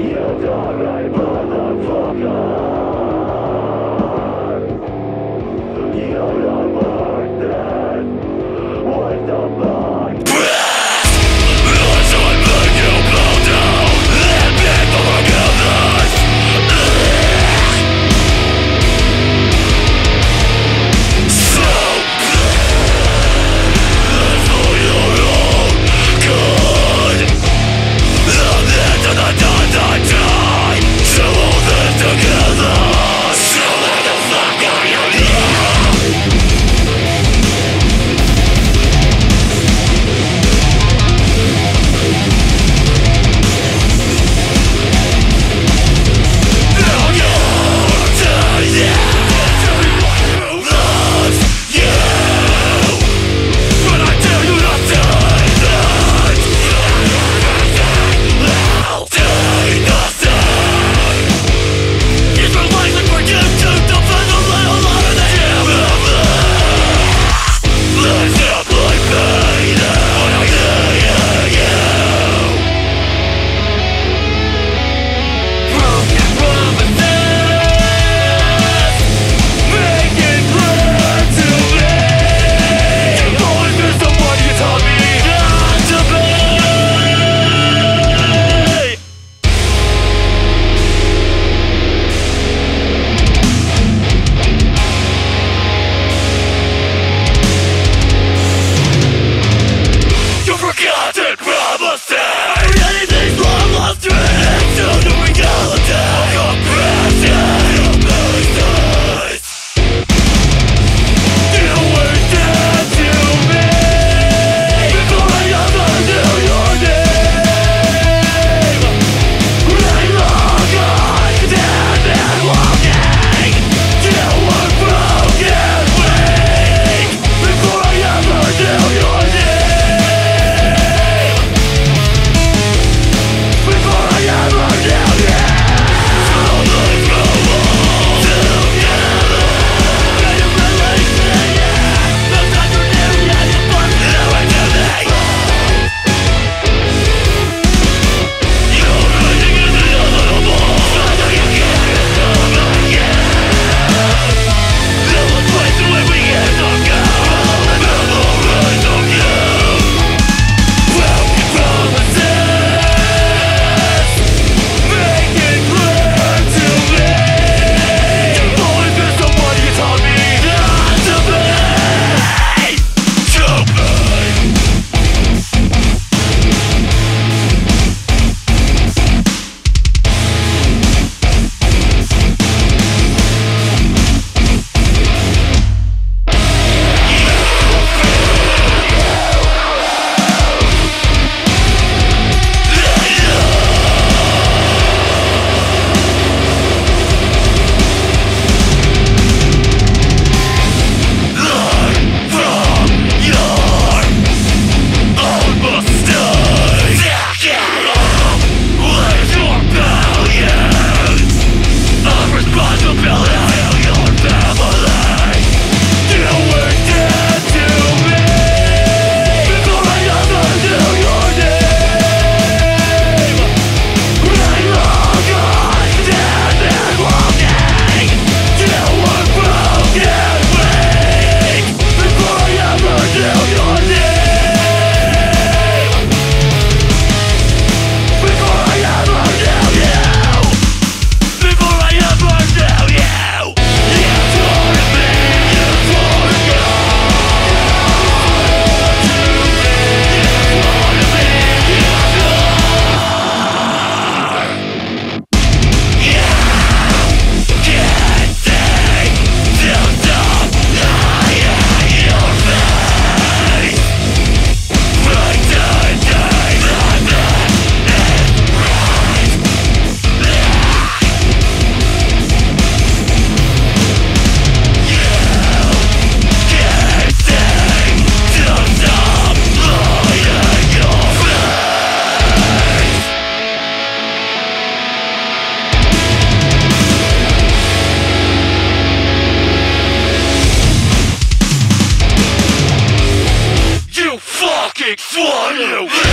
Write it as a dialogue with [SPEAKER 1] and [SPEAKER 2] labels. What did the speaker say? [SPEAKER 1] You don't right, motherfucker. You don't worth it. Wait a big you!